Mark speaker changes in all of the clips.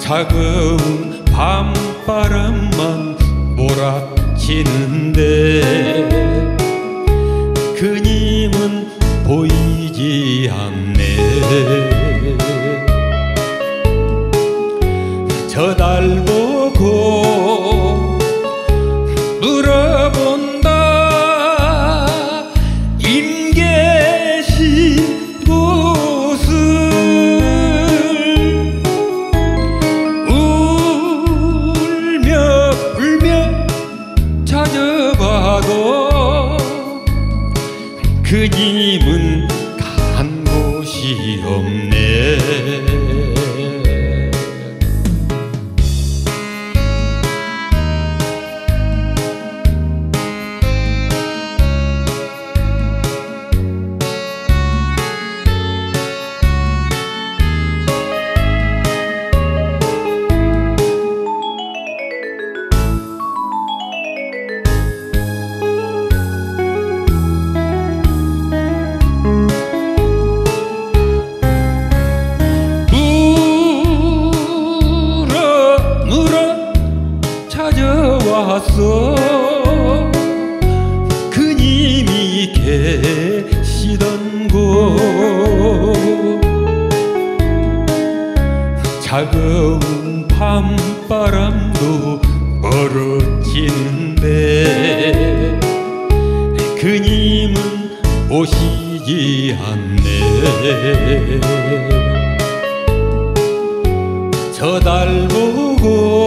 Speaker 1: 작은 밤바람만 몰아치는데 그님은 보이지 않네. 저 달 보고 찾아봐도 그님은 간 곳이 없네 왔어. 그님이 계시던 곳. 차가운 밤바람도 멀어지는데 그님은 오시지 않네. 저 달 보고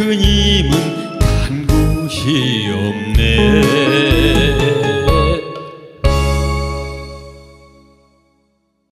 Speaker 1: 큰 힘은 단구시